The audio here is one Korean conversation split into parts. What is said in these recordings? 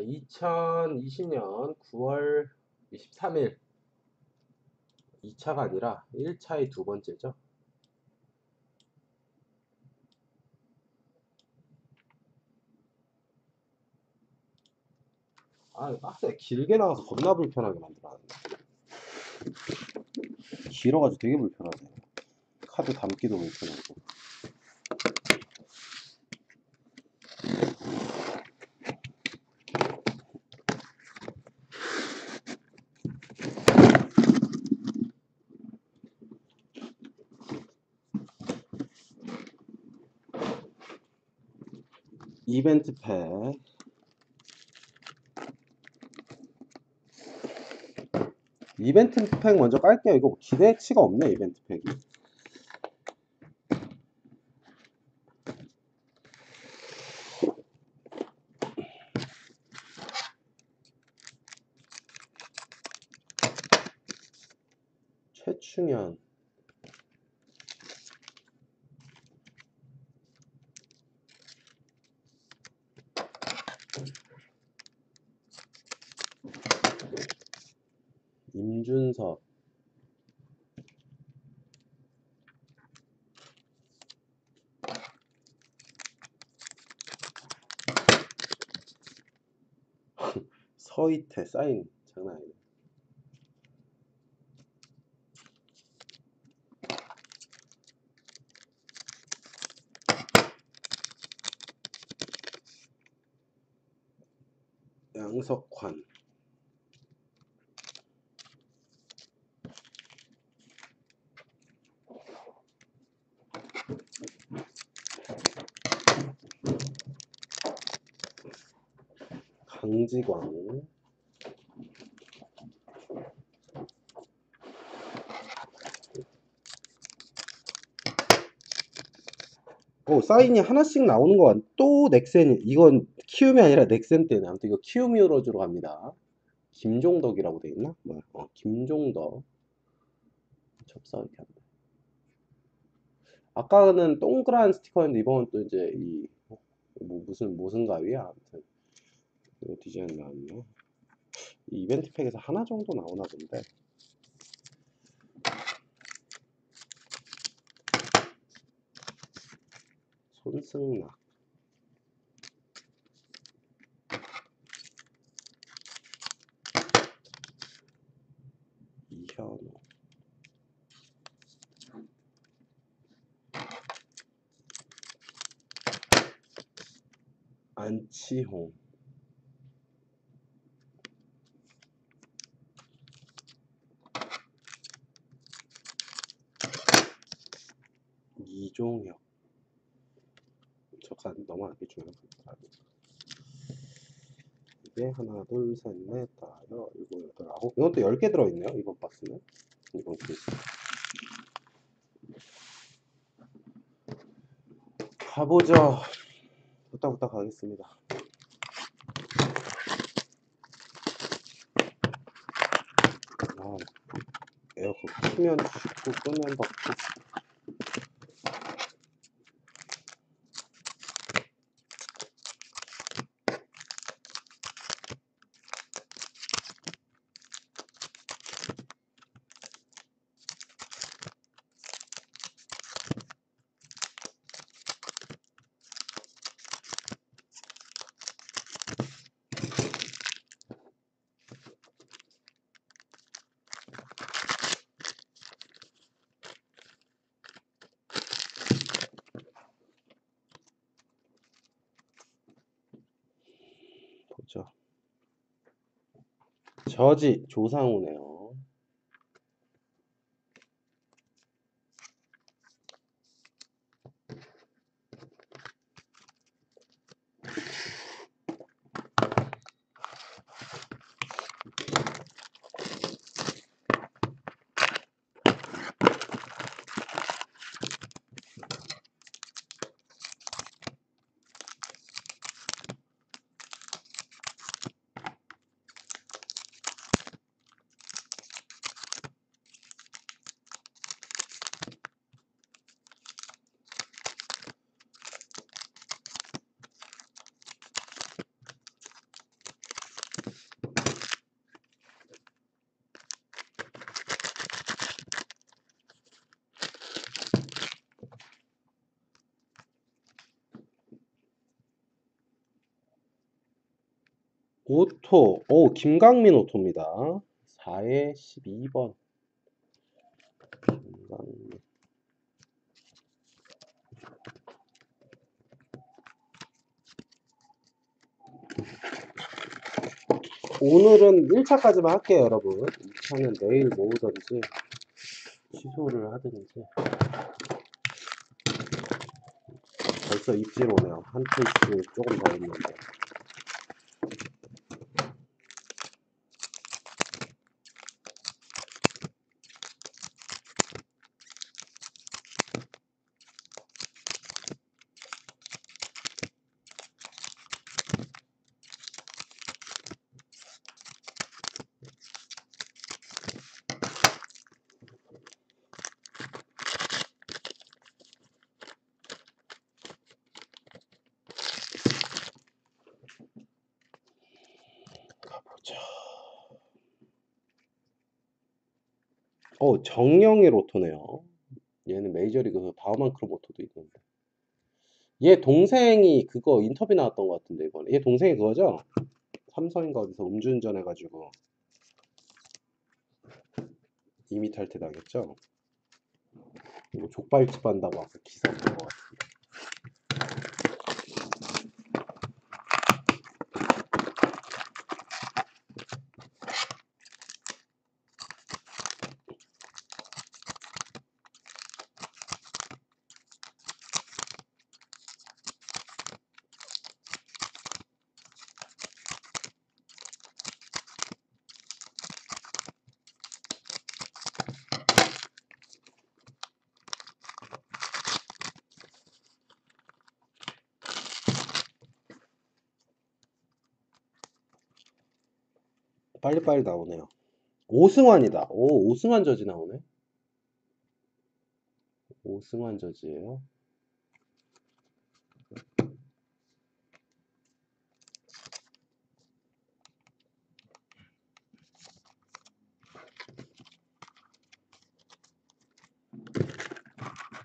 2020년 9월 23일 2차가 아니라 1차의 두 번째죠. 아, 박스가 길게 나와서 겁나 불편하게 만들어놨네. 길어가지고 되게 불편하네. 카드 담기도 불편하고. 이벤트 팩 이벤트 팩 먼저 깔게요. 이거 기대치가 없네, 이벤트 팩이. 최충현. 임준섭 서희태 사인. 장난 아니네. 양석환 강지광 어, 사인이 하나씩 나오는 거 같, 또 넥센, 이건 키움이 아니라 넥센 때네. 아무튼 이거 키움 히어로즈로 갑니다. 김종덕이라고 돼 있나? 뭐야? 어, 김종덕. 접사 이렇게 한다. 아까는 동그란 스티커였는데 이번은 또 이제 이, 뭐 무슨, 무슨 가위야? 아무튼. 이거 디자인 나왔네요. 이 이벤트 팩에서 하나 정도 나오나 본데. 손승락. 이현우. 안치홍. 이종혁. 저가 넘어가기 중요한 거 이게 하나, 둘, 셋, 넷, 다섯, 일곱, 여덟, 아홉. 이것도 10개 들어있네요. 이번 박스는. 이번 케이스. 가보죠. 후딱후딱 가겠습니다. 아, 에어컨 키면 춥고 끄면 덥고. 보죠. 저지 조상우네요. Auto, 오, 김강민 auto입니다. 4에 12번. 김강민. 오늘은 1차까지만 할게요, 여러분. 2차는 내일 모으든지 취소를 하든지. 벌써 입질 오네요. 한 페이지 조금 더 있는데. 정영의 로토네요. 얘는 메이저리그 바우만 크로모토도 있는데. 얘 동생이 그거 인터뷰 나왔던 것 같은데, 이번에. 얘 동생이 그거죠? 삼성인가 어디서 음주운전 해가지고 이미 탈퇴 당했죠? 이거 족발집 한다고 아까 기사 본것 같은데. 빨리빨리 나오네요. 오승환이다. 오, 오승환 저지 나오네. 오승환 저지예요.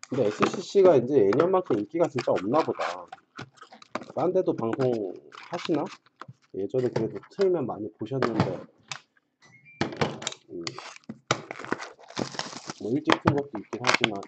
근데 SCC가 이제 예년만큼 인기가 진짜 없나 보다. 딴 데도 방송 하시나? 예전에 그래도 틀면 많이 보셨는데, 음, 뭐 일찍 튼 것도 있긴 하지만,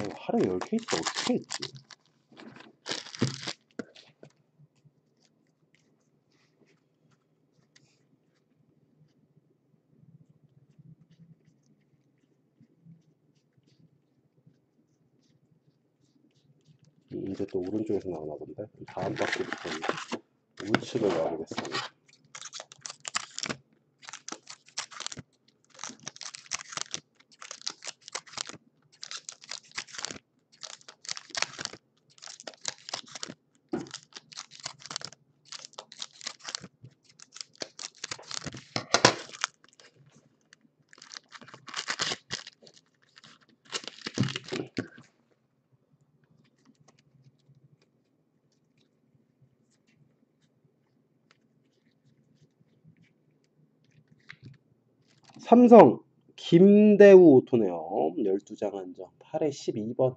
어, 하루에 10케이스 어떻게 했지? 음, 이제 또 오른쪽에서 나오나 본데? 다음 바퀴부터 우측을 넣어보겠습니다. 삼성 김대우 오토네요. 12장 한정. 8에 12번.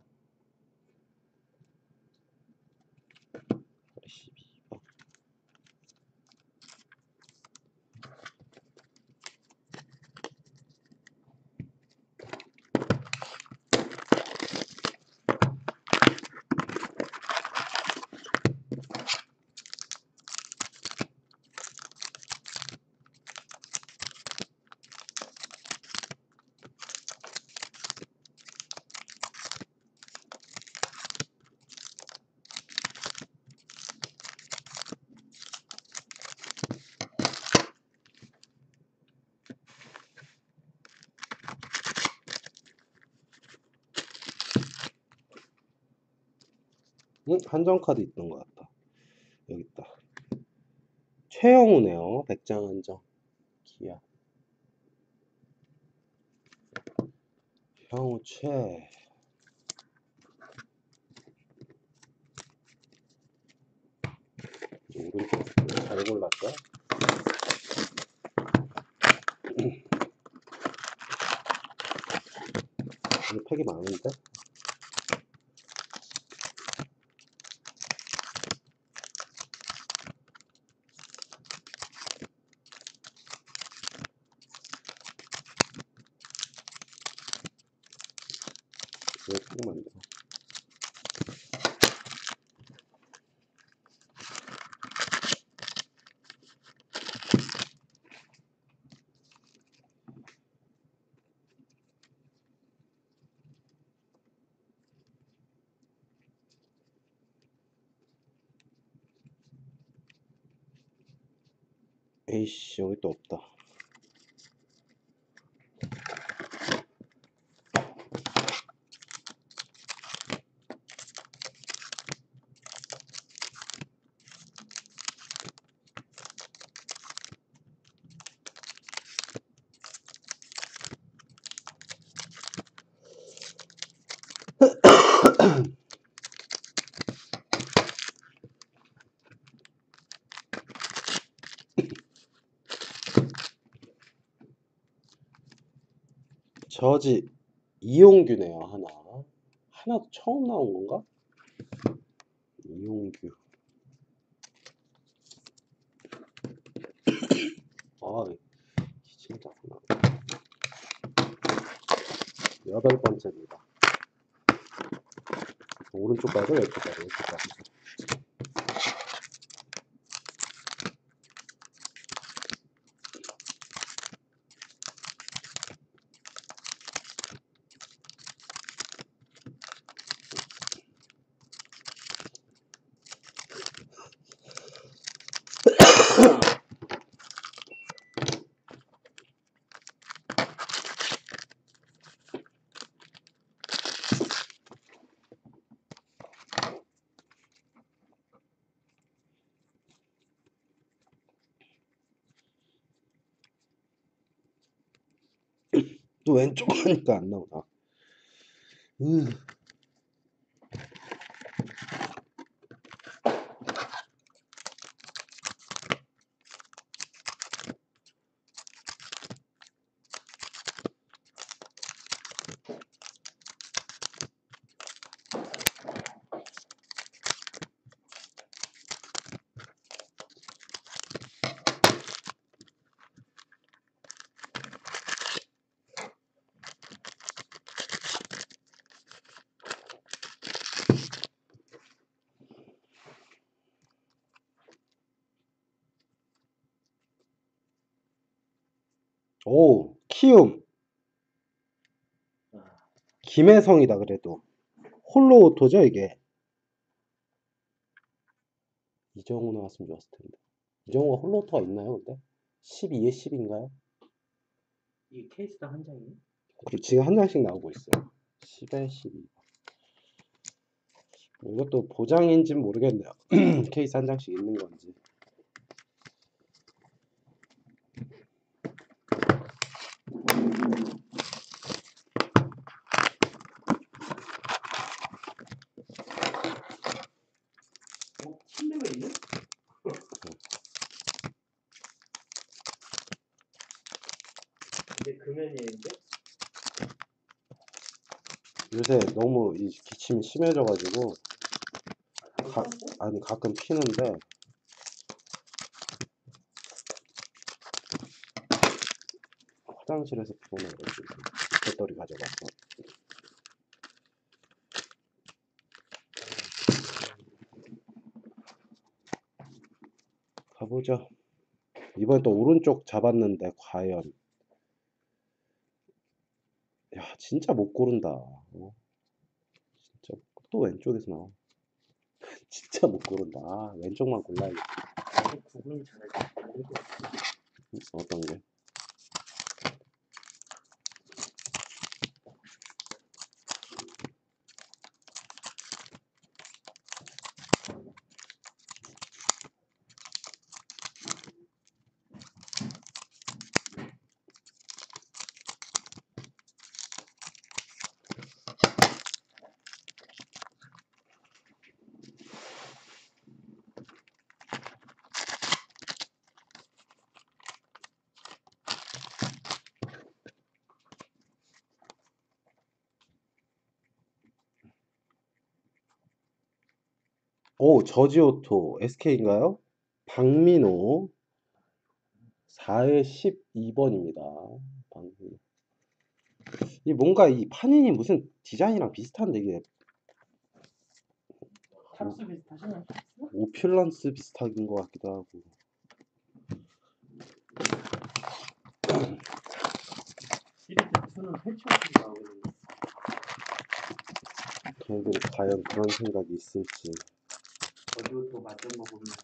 응? 한정카드 있던 것 같다. 여기 있다. 최영우네요. 100장 한정. 기아. 형우채. 이제 오른쪽 잘 골랐죠? 이 팩이 많은데? 왜 조금만 더. 에이씨 여기 또 없다. 저지 이용규네요 하나. 하나도 처음 나온 건가? 이용규. 아, 기침자구나. 여덟 번째입니다. 오른쪽 가죠, 왼쪽 가죠, 왼쪽 가죠. 왼쪽 가니까 안 나오나. 으. 오, 키움. 김혜성이다, 그래도. Holo auto죠, 이게. 이정후 나왔으면 좋았을 텐데. 이정후가 holo auto가 있나요, 근데? 12에 10인가요? 이 케이스당 한 장이요? 그리고 지금 한 장씩 나오고 있어요. 10에 12. 이것도 보장인지는 모르겠네요. 케이스 한 장씩 있는 건지. 어? 침대가 있네? 근데 금연이인데? 요새 너무 이 기침이 심해져가지고 아, 가, 아니 가끔 피는데 화장실에서 피우나 그러지. 배터리 가져가서. 가보죠. 이번에 또 오른쪽 잡았는데 과연 야 진짜 못 고른다 어? 진짜 또 왼쪽에서 나와 진짜 못 고른다 아, 왼쪽만 같아. 어떤 게? 오, jersey auto SK인가요? 박민호 4에 12번입니다. 박민호. 이 뭔가 이 Panini 무슨 디자인이랑 비슷한데 이게 Topps 비슷하시나요? Opulence 비슷한 것 같기도 하고. 시리즈 2는 패치워크가 나오거든요. 걔네들이 과연 그런 생각이 있을지. 어디부터 만든 거 보면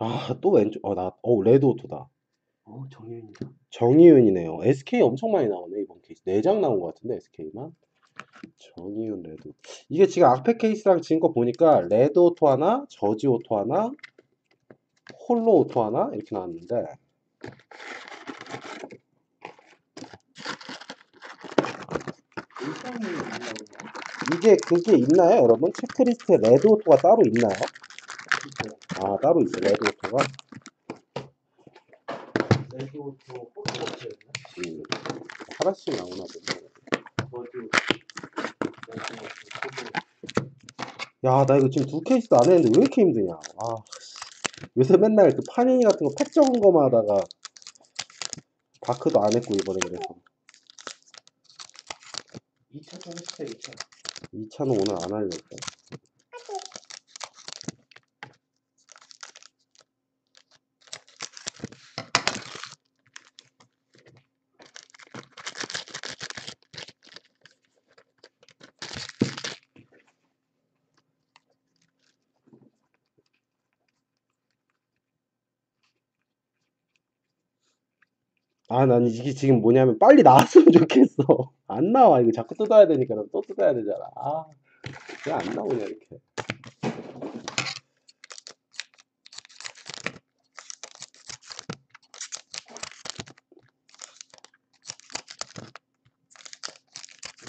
아, 또 왼쪽. 어, 나, 어, red auto다. 어 정현이다. 정이윤이네요. SK 엄청 많이 나오네, 이번 케이스. 4장 나온 것 같은데, SK만. 정이윤 red. 이게 지금 악패 케이스랑 지은 거 보니까, red auto 하나, jersey auto 하나, holo auto 하나, 이렇게 나왔는데. 이게 그게 있나요, 여러분? checklist에 red auto가 따로 있나요? 아, 따로 있어, red auto가. red auto photo였나? 음, 하나씩 나오나 보네. 버즈 red auto 야, 나 이거 지금 두 케이스도 안 했는데 왜 이렇게 힘드냐. 아, 씨. 요새 맨날 그 Panini 같은 거 팩 적은 거만 하다가 다크도 안 했고, 이번에 그래서. 2차전 했어요 2차. 2차는 오늘 안 하려고. 아, 난 이게 지금 뭐냐면 빨리 나왔으면 좋겠어. 안 나와. 이거 자꾸 뜯어야 되니까 그럼 또 뜯어야 되잖아. 아, 왜 안 나오냐, 이렇게.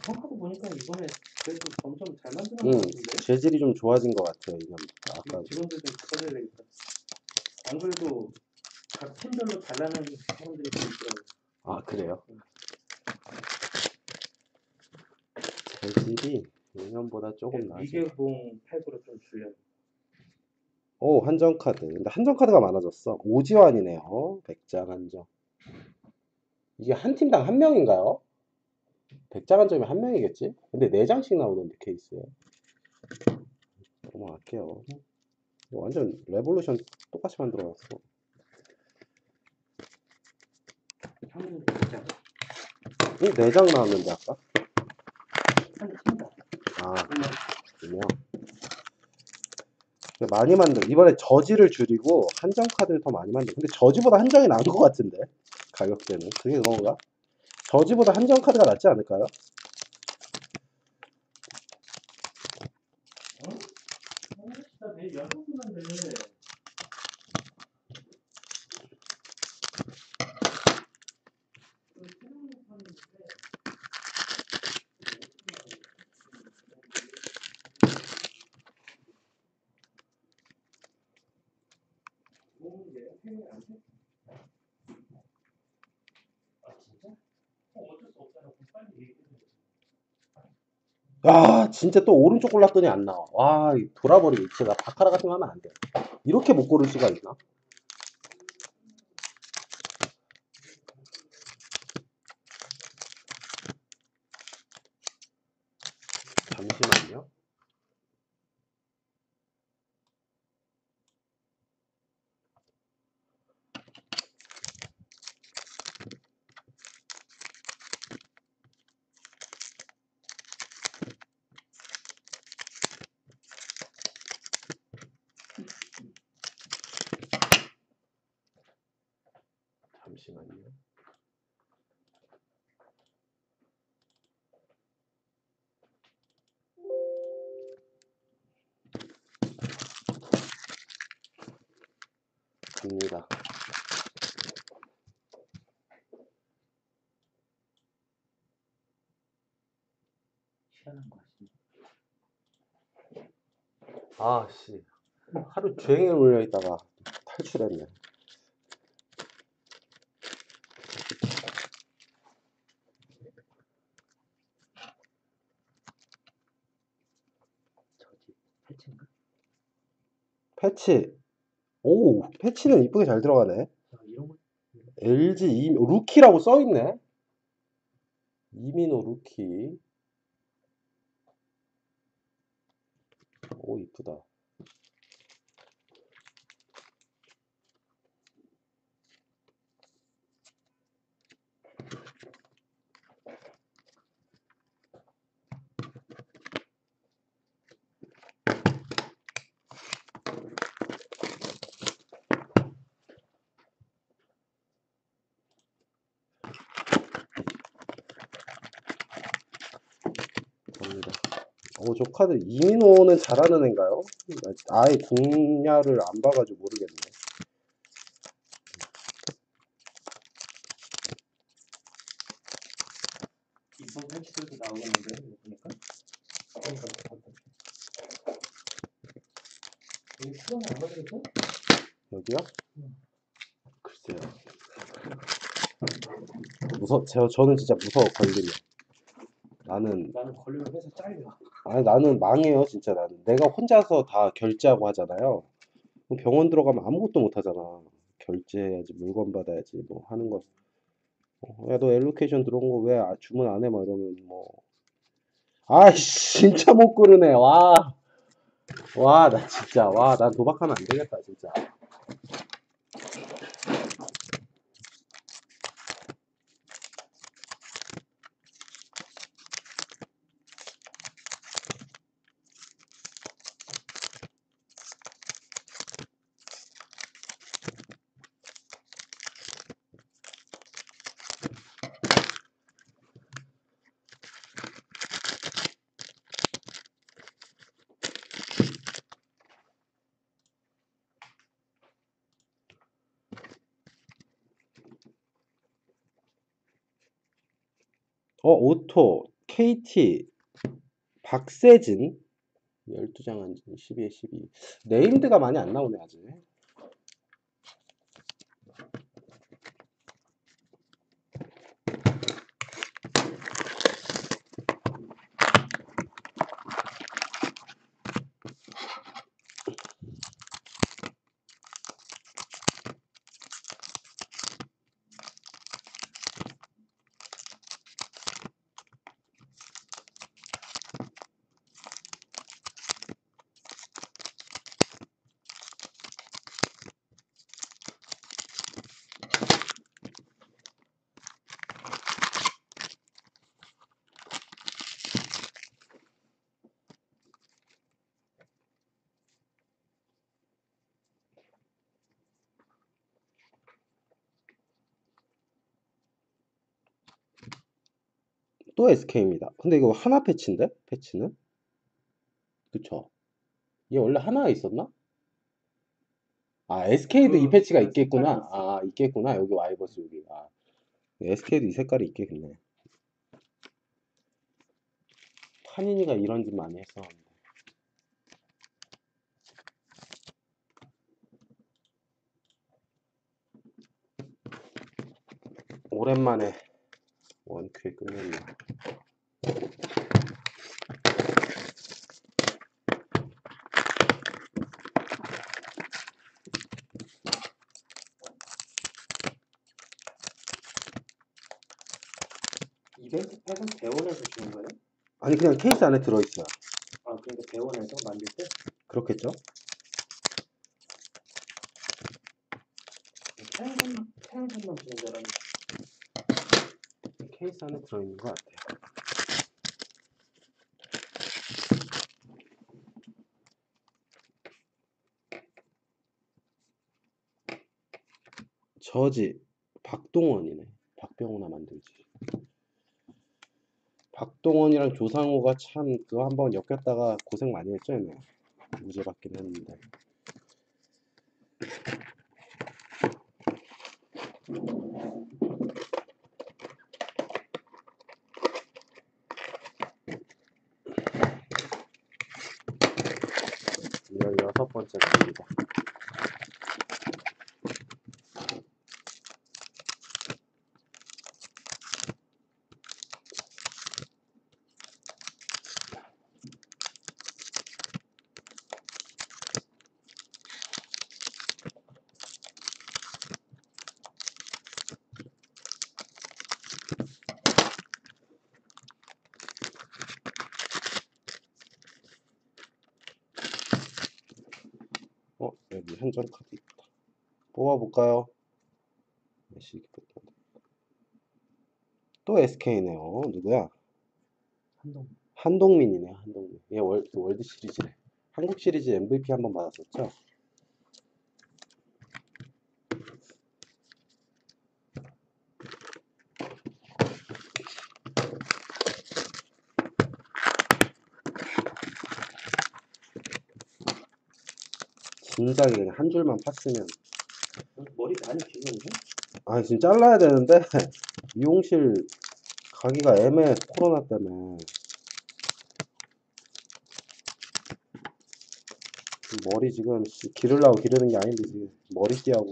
성카드 보니까 이번에 그래도 점점 잘 만드는 응, 것 같은데? 재질이 좀 좋아진 것 같아요, 이년부터. 아까. 직원들 좀 바꿔줘야 되겠다. 안 그래도 각 팀별로 잘나는 사람들이 좀 있더라고요. 아, 그래요? 재질이 예년보다 조금 나아지. 미개봉 타입으로 좀 줄여. 오, 한정카드. 근데 한정카드가 많아졌어. 오지환이네요. 100장 한정. 이게 한 팀당 한 명인가요? 100장 한정이면 한 명이겠지? 근데 4장씩 나오던데, 케이스에. 넘어갈게요. 이거 완전 Revolution 똑같이 만들어놨어. 형님 진짜 이 4장 나왔는데, 아까? 아, 그러면. 많이 만들, 이번에 저지를 줄이고 한정 카드를 더 많이 만들. 근데 저지보다 한정이 나은 것 같은데 가격대는 그게 그건가? 저지보다 한정 카드가 낫지 않을까요? 어, 진짜 내 연속인데 아 진짜? 어, 어쩔 수 없잖아. 그럼 빨리 얘기해. 야, 진짜 또 오른쪽 골랐더니 안 나와. 와, 이 돌아버리고 나 바카라 같은 거 하면 안 돼. 이렇게 못 고를 수가 있나? 잠시만요. 희한한 거 하시네. 아씨 하루 종일 몰려 있다가 탈출했네. 패치인가? 패치. 오 패치는 이쁘게 잘 들어가네. 아, 이런 거 LG 이 루키라고 써 있네. 이민호 루키. 오 이쁘다. 오, 저 카드 이민호는 잘하는 애인가요? 아예 공략을 안 봐가지고 모르겠네. 나오겠는데 보니까. 그러니까 여기 안? 여기요? 음. 글쎄요. 무서, 저, 저는 진짜 무서워, 걸리면. 나는, 나는 걸리면 회사 잘려. 아니, 나는 망해요, 진짜 나는. 내가 혼자서 다 결제하고 하잖아요. 병원 들어가면 아무것도 못 하잖아. 결제해야지, 물건 받아야지, 뭐 하는 거. 어, 야, 너 엘로케이션 들어온 거 왜 주문 안 해? 막 이러면 뭐. 아이씨, 진짜 못 고르네, 와. 와, 나 진짜, 와, 난 도박하면 안 되겠다, 진짜. 어, 오토, KT, 박세진, 12장 한지 12에 12. 네임드가 많이 안 나오네, 아직. 또 SK입니다. 근데 이거 하나 패치인데? 패치는? 그쵸? 얘 원래 하나가 있었나? 아, SK도 이그 패치가 색깔이 있겠구나. 아, 있겠구나. 여기 와이버스 여기. 아, SK도 이 색깔이 있겠네. 파니니가 이런 짓 많이 했었는데. 오랜만에 원큐에 끝냈네. 이벤트 팩은 대원에서 주는 거예요? 아니, 그냥 케이스 안에 들어있어요. 아 그러니까 대원에서 만들 때 그렇겠죠? 태양선 태양선만 주는 줄 알았는데 케이스 안에 들어있는 것 같아요. 저지 박동원이네. 박병호나 만들지. 박동원이랑 조상호가 참 그거 한번 엮였다가 고생 많이 했죠, 얘네. 무죄 받긴 했는데. 번째 겁니다. 어, 한정 카드 있다. 뽑아볼까요? 또 SK네요. 누구야? 한동. 한동민이네요. 한동민. 얘 월, 그 월드 시리즈래. 한국 시리즈 MVP 한번 받았었죠? 진작에 그냥 한 줄만 팠으면. 머리 많이 길었네. 아 지금 잘라야 되는데 미용실 가기가 애매해 코로나 때문에. 머리 지금 씨, 기르려고 기르는 게 아닌데 지금 머리띠하고.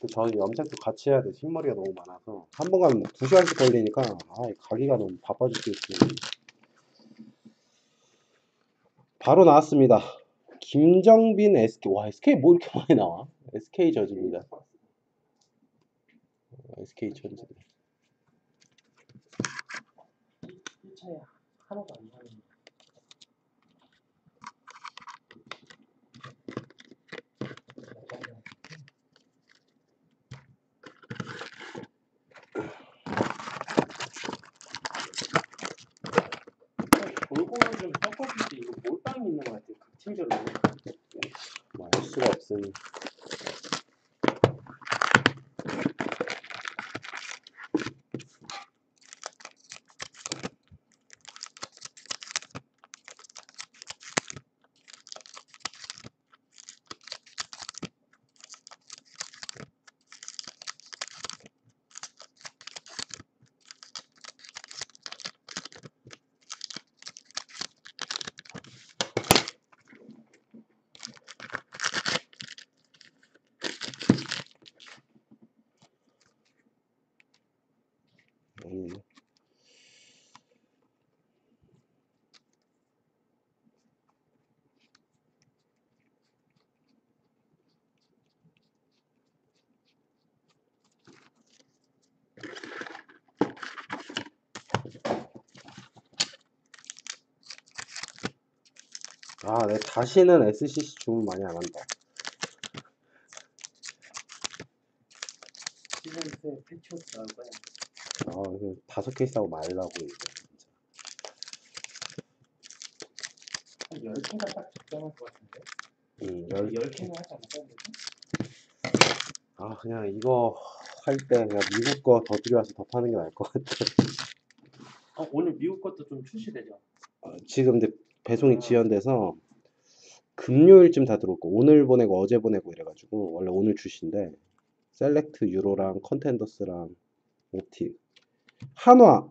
또 저희 염색도 같이 해야 돼. 흰머리가 너무 많아서. 한 번 가면 두 시간씩 걸리니까 아 가기가 너무 바빠 죽겠지 바로 나왔습니다 김정빈 SK 와 SK 뭐 이렇게 많이 나와? SK 저지입니다. SK 전지 1차에 하나도 안 나는. 골고루 좀 섞어줄 때 이거 몰빵이 있는 것 같아요. 각층절로. 뭐할 수 아, 내 다시는 SCC 주문 많이 안 한다. 시즌 2 패치워드 나올 거야. 아, 이거 다섯 케이스 하고 말라고 이거 진짜. 한 10개가 딱 적당할 것 같은데. 음, 열, 10개는 하지 않을까? 아, 그냥 이거 할 때 그냥 미국 거 더 들여와서 더 파는 게 나을 것 같아. 어, 오늘 미국 것도 좀 출시되죠? 어, 지금 근데 배송이 지연돼서 금요일쯤 다 들어올고 오늘 보내고 어제 보내고 이래가지고 원래 오늘 출시인데 Select Euro랑 Contenders랑 Optic 한화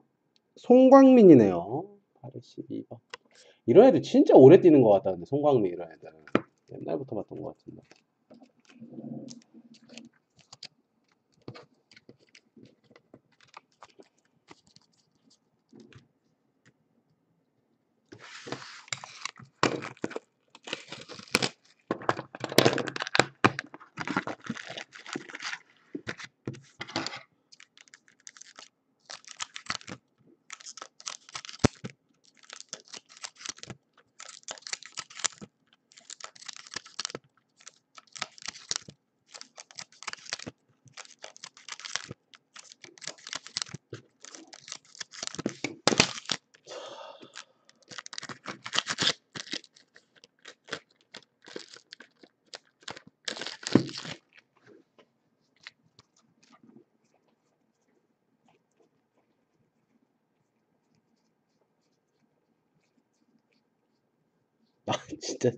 송광민이네요. 812번. 이런 애들 진짜 오래 뛰는 것 같다 근데 송광민 이런 애들 옛날부터 봤던 것 같은데 아 진짜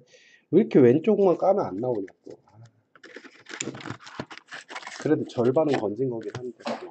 왜 이렇게 왼쪽만 까면 안 나오냐고 아. 그래도 절반은 건진 거긴 한데 또.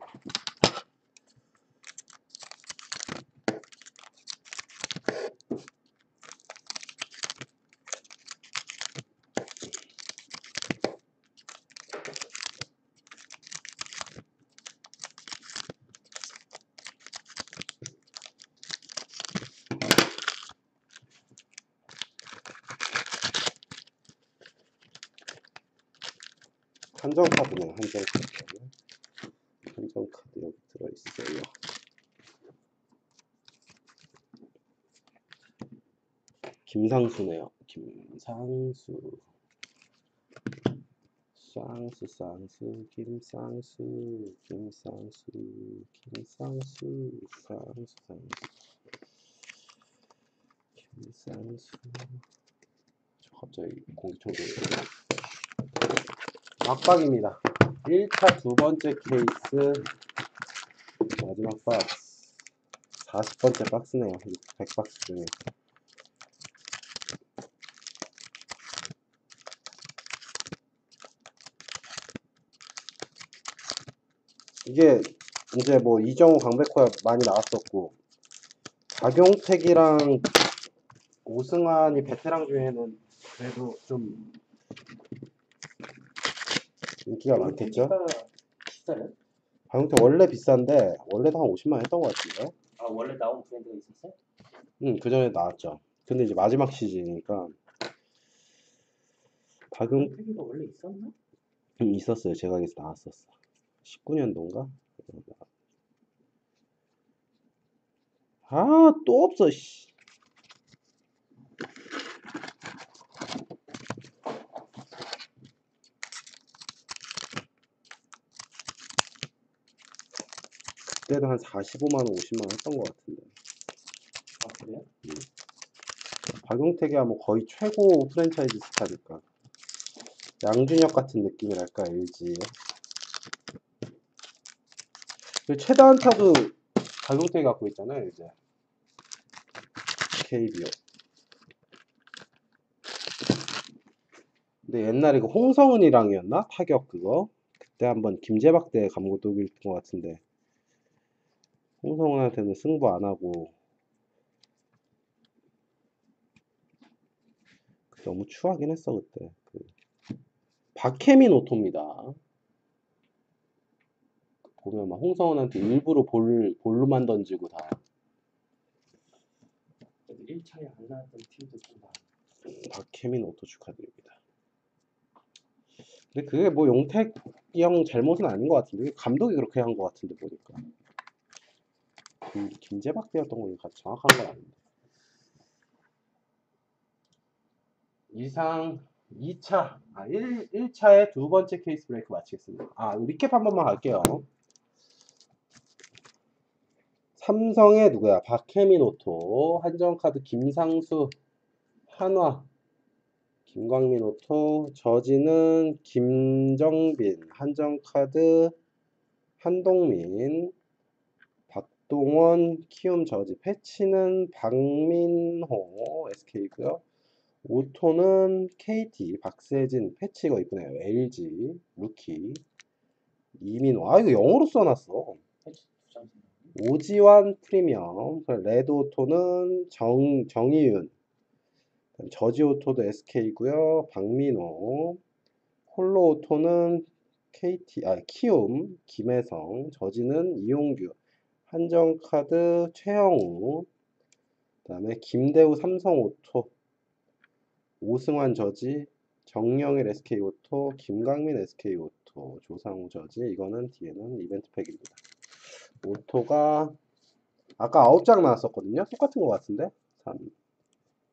한정카드네요. 한정카드. 한정카드 여기 들어있어요. 김상수네요. 김상수. 쌍수 쌍수 김상수 김상수 김상수 쌍수 쌍수 김상수 저 갑자기 공기청소 막박입니다. 1차 두 번째 케이스. 마지막 박스. 40번째 박스네요. 100박스 중에. 이게 이제 뭐 이정우 강백호야 많이 나왔었고 박용택이랑 오승환이 베테랑 중에는 그래도 좀 인기가 많겠죠? 비싸요? 박용택 원래 비싼데 원래도 한 50만 했던 것 같은데 아 원래 나온 브랜드가 있었어요? 응 그 전에 나왔죠 근데 이제 마지막 시즌이니까 박용 크기가 원래 있었나? 음, 있었어요 제가 여기서 나왔었어 19년도인가? 아 또 없어 씨. 그때도 한 45만원 50만원 했던 것 같은데. 아 그래요? 박용택이야 뭐 거의 최고 프랜차이즈 스타니까. 양준혁 같은 느낌이랄까 LG 그 최다 안타도 박용택이 갖고 있잖아요 이제. KBO 근데 옛날에 그 홍성은이랑이었나? 타격 그거? 그때 한번 김재박 대 감독일 것 같은데 홍성은한테는 승부 안 하고. 너무 추하긴 했어 그때. 그 박혜민 auto입니다. 보면 막 홍성원한테 일부러 볼 볼로만 던지고 다. 그래도 1차에 안 나왔던 팀도 좀 많아. 박혜민 auto 축하드립니다. 근데 그게 뭐 용택이 형 잘못은 아닌 것 같은데 감독이 그렇게 한 것 같은데 보니까 김, 김재박 대였던 거 같이 정확한 건 아닌데 이상 2차 아 1, 1차의 두 번째 케이스 브레이크 마치겠습니다. 아 recap 한 번만 할게요. 삼성의 누구야? 박혜민 auto 한정카드 김상수 한화 김광민 auto jersey는 김정빈 한정카드 한동민 박동원 키움 jersey. patch는 박민호 SK고요. 오토는 KT 박세진 패치가 이쁘네요. LG 루키. 이민호. 아 이거 영어로 써놨어. 오지환 프리미엄. red auto는 정, 그다음 저지 오토도 SK고요. 박민호. holo auto는 KT 아 키움 김혜성. 저지는 이용규 한정카드 최형우 그다음에 김대우 삼성 auto 오승환 저지 정영일 SK auto 김강민 SK auto 조상우 저지 이거는 뒤에는 이벤트 팩입니다 auto가 아까 9장 나왔었거든요. 똑같은 것 같은데. 3,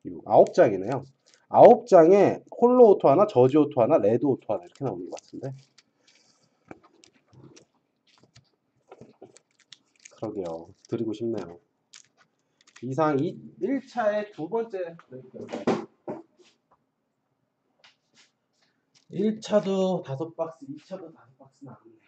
6, 9장이네요. 9장에 holo auto 하나, jersey auto 하나, red auto 하나 이렇게 나오는 것 같은데. 그러게요. 드리고 싶네요. 이상 2, 1차의 두 번째 1차도 다섯 박스, 2차도 다섯 박스 나왔네요.